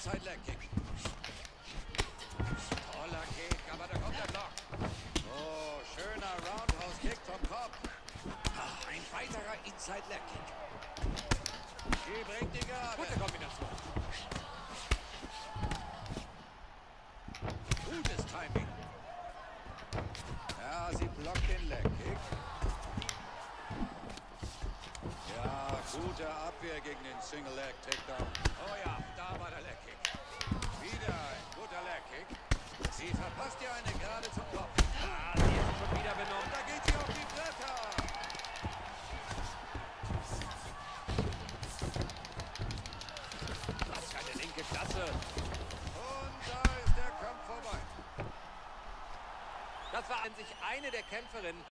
Inside Leg Kick. Toller Kick, aber da kommt der Block. Oh, schöner Roundhouse Kick vom Kopf. Ah, ein weiterer Inside Leg Kick. Die bringt die gerade. Gute Kombination. Gutes Timing. Ja, sie blockt den Leg Kick. Ja, gute Abwehr gegen den Single Leg Takedown. Oh ja, da war der Leg Kick. Wieder ein guter Leg Kick. Sie verpasst ja eine gerade zum Kopf. Ah, sie ist schon wieder benommen. da geht sie auf die Bretter. Was für eine linke Klasse. Und da ist der Kampf vorbei. Das war an sich eine der Kämpferinnen,